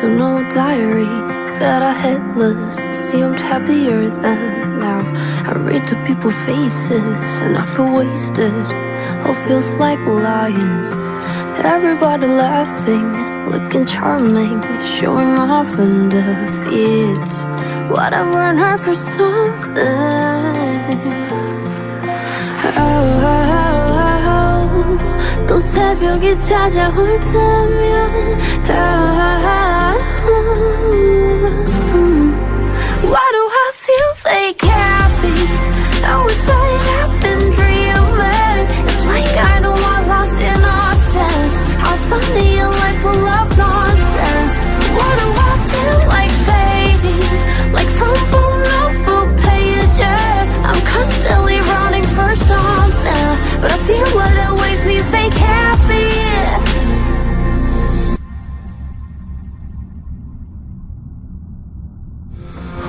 Don't know diary that I headless seemed happier than now. I read to people's faces and I feel wasted. All feels like lies. Everybody laughing, looking charming, showing off in defeat. What I want her for something. Oh, oh, oh. 또 새벽이 찾아올 때면 Why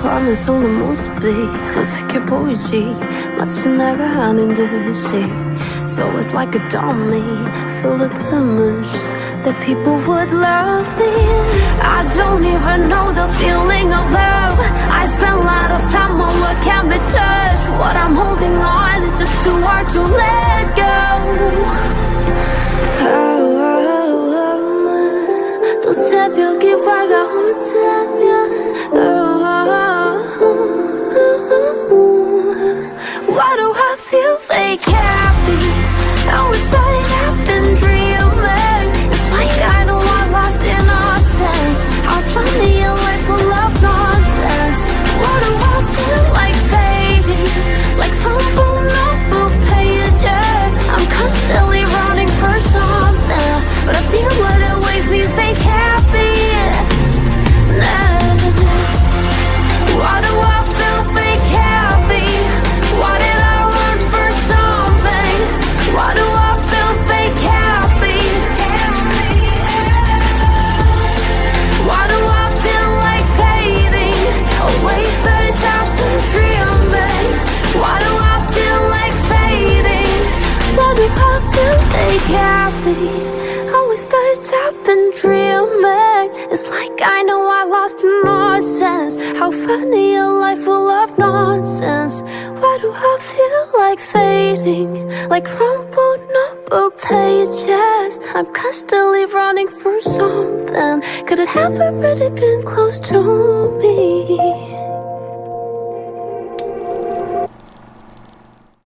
화면 속는 모습이 어색해 보이지 마치 내가 아닌 듯이 So it's like a dummy Full of images That people would love me I don't even know the feeling of love I spend a lot of time on what can be touched What I'm holding on is just too hard to let go oh, oh, oh. 또 새벽이 밝아 Feel fake happy? I wish that I've been dreaming It's like I know I feel fake happy? I the I've been dreaming It's like I know I lost innocence How funny a life full of nonsense. Why do I feel like fading? Like crumpled notebook pages. I'm constantly running for something. Could it have already been close to me?